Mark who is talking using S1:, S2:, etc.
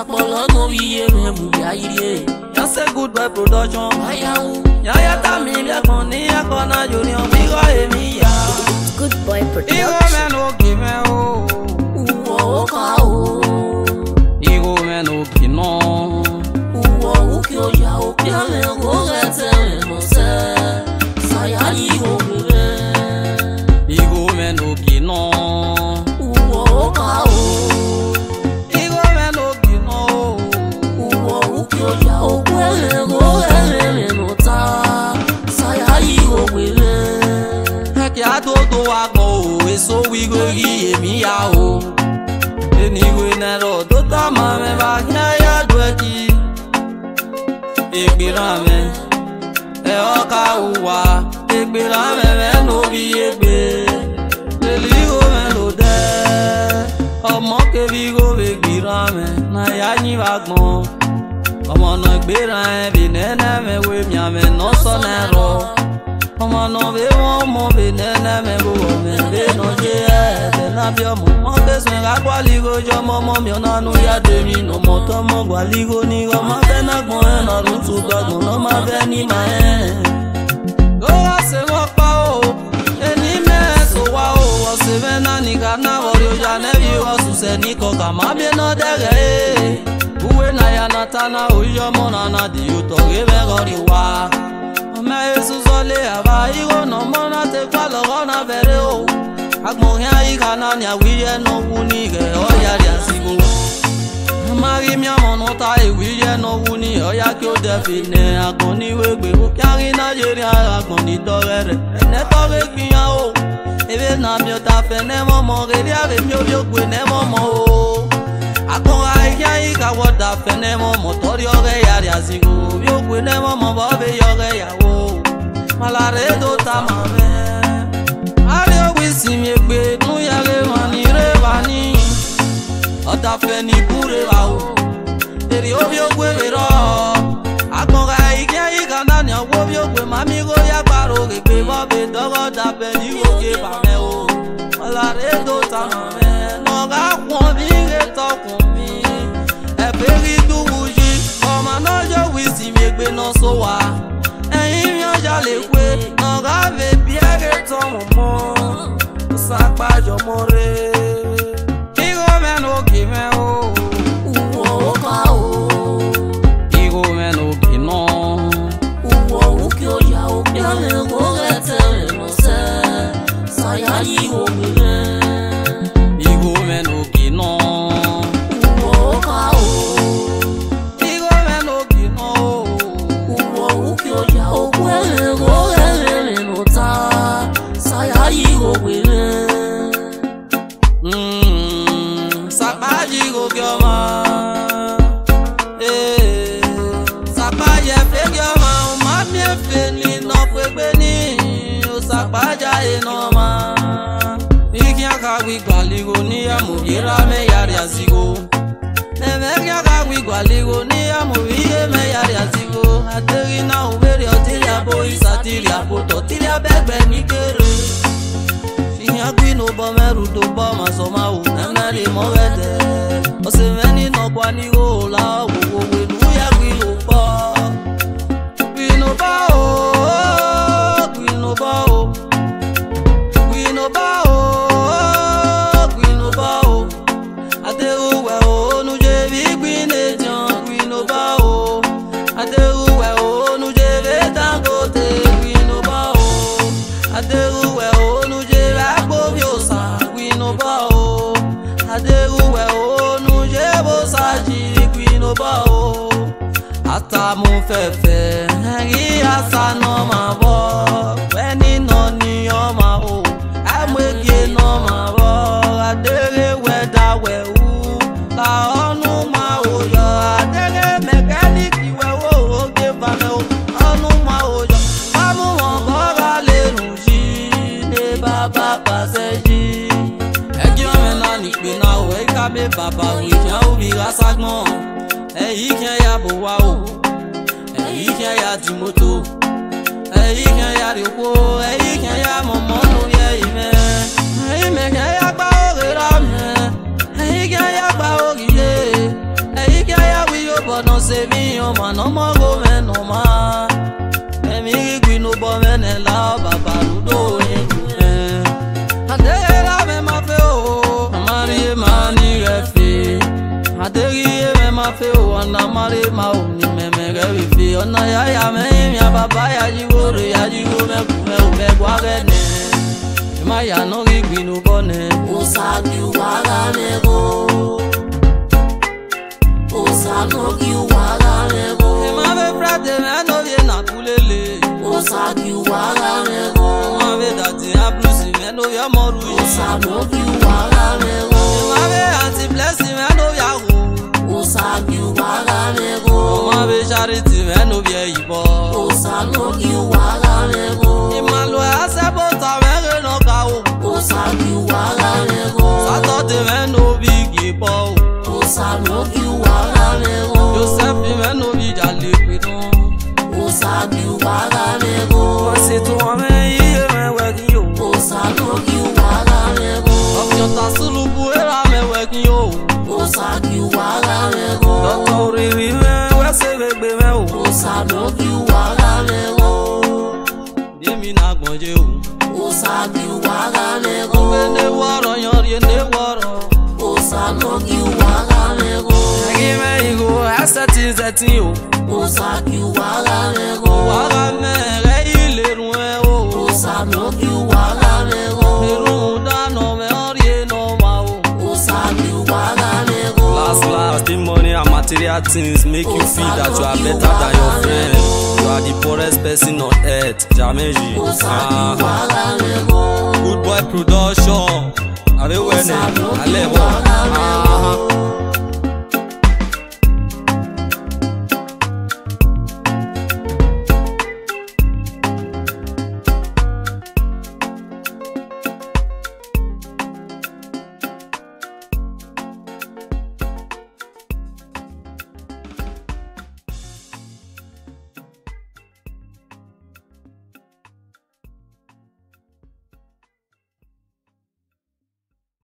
S1: akpọlọgọ iye rẹ mú yáyé. yànsẹ́ good boy production. ayahu. yàyà mi rí ẹ̀kan ní ẹ̀kan náà yóò ní ọmọ good boy production. ìwọ mẹ́nu ògì mẹ́ o. wọ́n ó lórí èmi yá o ènìwé náírà tó tá máa mẹ́fà kí á yá dùẹ́kì ìgbìrán mẹ́ ẹ ọkà hùwà ìgbìrán mẹ́ mẹ́nu bí egbe lèlí o mẹ́lò dẹ́ ọmọ kébí kó fi gbìrán mẹ́ náyà ní wàgbọ́n ọmọ náà gbéra ẹ bí nẹ́nẹ́ mẹ́wé mìàmẹ́ náà sọ náírà ọmọ náà bí wọ́n mọ̀ bí nẹ́nẹ́ mẹ́wé biom moteswega gwaligo jomomomionanu ya demino motomo gwaligo nigo mabe nagmoe norutu gagmono mabe nimae gogasegokpao enimesowa o osebenaniga nagorio yanebigo suseniko kamabienodege uwe na ya natana oyomonana diutogibegoriwa ome esuzole aba igo nomona tekwa logo na bere o agmohe ikanania wiye no wunige oya riasigo mari miamono tae wiye no wuni eh, oya oh, eh, oh, kí o dẹfine agboniwegbe o kíari nàìjíríà agbanitọrẹ rẹ ẹnẹtọrẹ gbìyànjú ebe na mi ò ta fẹ nẹ mọmọ rere àrè mi ò bí ògbé nẹ mọmọ o akọra ihia yi ka wọ da fẹ nẹ mọmọ tọrí ọrẹ ya riasigo bí ògbé nẹ mọmọ bọ bẹ yọrẹ yàwó malare tó ta màmẹ. Sinmi egbe safe ni bure au Eri obyo gwe vero Akmoga ikya ikanda ni obyo gwe mami go ya paro Ke pebo be dogo tape ni oge pa me o Mala re do ta no me Noga kwa mi ge to kwa mi E peri tu uji Oma no jo wisi mi gbe no so wa Eyin mi oja le kwe Noga ve biege to mo mo Sa pa jo mo re around ni amu yera me yari azigo Nemegia kagwi gwaligo ni amu iye me yari azigo Ategi na uberi otiri abo isatiri abo totiri abegbe ni kere Finya kwino bo meru do bo masoma u nemeri mo wede Osemeni no kwani go la ta mú fẹ̀fẹ̀ rí àṣàna máa bọ̀ ẹni náà ni ọmọ o ẹ̀mẹ́gẹ náà máa bọ̀ adẹ́rẹ́ wẹ̀dá wẹ̀wú ọ̀nù máa ò yọ adẹ́rẹ́ mẹkáníìkì wẹ̀wọ́ òkè balẹ̀ o ọ̀nù máa ò yọ bámú wọn kọ́ra lè nù sí ní bàbá pàṣẹ sí ẹjọ́ mi náà nìpín náà ò ẹ̀ka mi bàbá òyìnbó ìjà òbí rásá gbọ́n. Hey, you can't have a can ya di moto eyi can ya di wo eyi can ya mọmọ nu yẹ ime me can ya gba oge ra mi eyi can ya gba oge le eyi can ya wi yo bọ̀nà ṣe mi ọmọ àná mọ́gò mẹ́nu ma ẹ̀mí gbígbí nu bọ́ mẹ́nẹ̀ la bàbá lúdò yẹn. Adéyẹlá mi máa fẹ́ o, àmàlí yé máa ní rẹ̀ fè. Adéyẹlá mi máa fẹ́ o, àná àmàlí máa o ọ̀nà yáyà mẹ́yìn yà bàbá yàjìwòrò yàjìwò mẹ́kù mẹ́wù mẹ́kù agẹ́nẹ́ ìmá yànà gbígbìn ló bọ́ nẹ́. ó ṣàkíw wàrà lẹ́kọ́ ó ṣàkíw wàrà lẹ́kọ́. ìmá fẹ́ fúrádé mẹ́nu yẹn nà kúlélẹ̀. ó ṣàkíw wàrà lẹ́kọ́. wọ́n fẹ́ dàtí ápùlùsì mẹ́nu yẹn mọ́rù yìí. ó ṣàkíw wàrà lẹ́kọ́. ìmá fẹ́ àti blẹ́sì mẹ́nu yà wò. ó ṣàkíw wàrà lẹ́kọ́. wọ́n fẹ́ charity ibo Osalo iwala lego Imalwe asebo tamere no kao Osalo iwala lego Sato te veno big ibo Osalo iwala lego Joseph veno bijali pito Osalo iwala O O me me go, go. go, go. mojewu usaki wagalego ngende waro nyoriende waro usanoki wagalego ngimeyigo asatizatiyo usaki wagalego wagamege ilerwewo usanoki wagalego irudano meorieno mawo usaki go. last last the money and material things make you feel that you are better than your friends are the poorest person on earth Jameji ah. Good boy production Arewe ne Alewo ah.